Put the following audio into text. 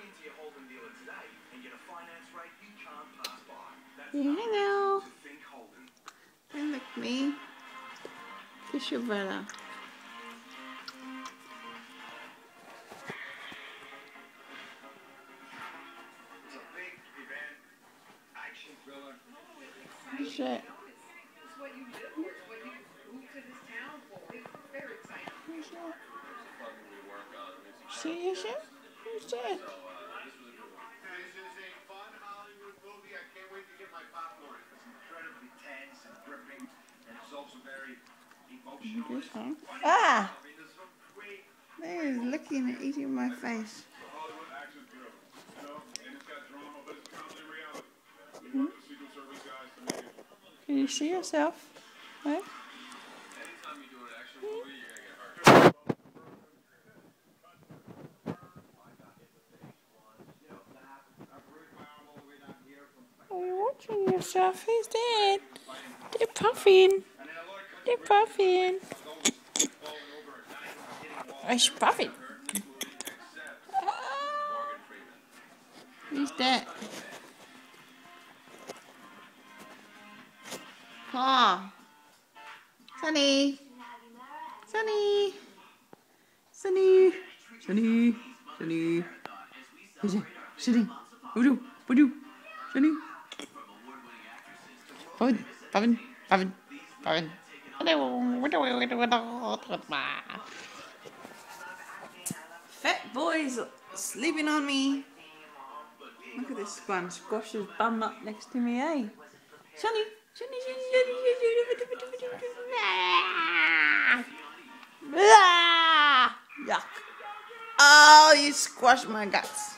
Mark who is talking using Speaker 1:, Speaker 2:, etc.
Speaker 1: into your
Speaker 2: Holden dealer today and
Speaker 1: get
Speaker 3: a finance rate you can't pass by. That's Think Holden. Don't look me. Fish your brother. Shit. Shit, shit, shit.
Speaker 1: Can you see yourself? Huh?
Speaker 3: Anytime you do an action movie, you're gonna get hurt.
Speaker 1: Are you watching yourself? Who's dead? They're puffing. They're puffing. He's puffing. Ah. Who's that? Paw. Sonny. Sonny. Sonny. Sonny. Sonny. It? Sonny. Voodoo. Sonny. Pavin. Pavin. Pavin. Pavin. Fat boys sleeping on me. Look at this one. Squash his bum up next to me, eh? Sonny. Sonny. Ah! Yuck. Oh, you squashed my guts.